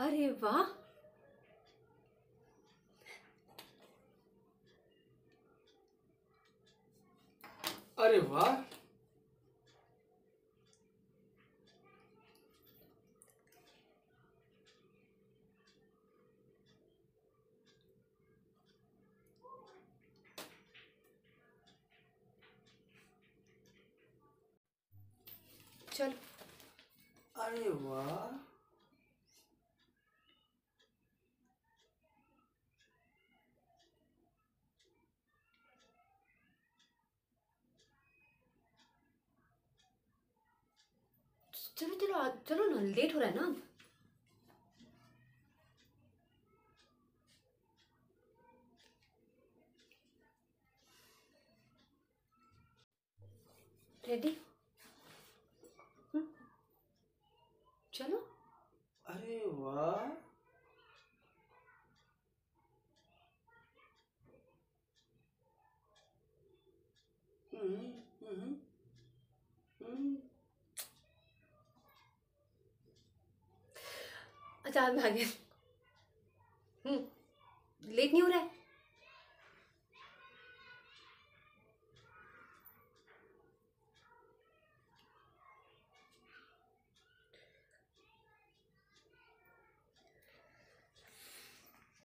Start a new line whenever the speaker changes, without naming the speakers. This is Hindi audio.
अरे वाह।
अरे वाह।
चल।
अरे वाह।
चलो चलो चलो ना लेट हो रहा है ना रेडी हम्म? चलो
अरे वाह हम्म, हम्म, हम्म।
अच्छा भागे हम्म लेट नहीं हो रहा है?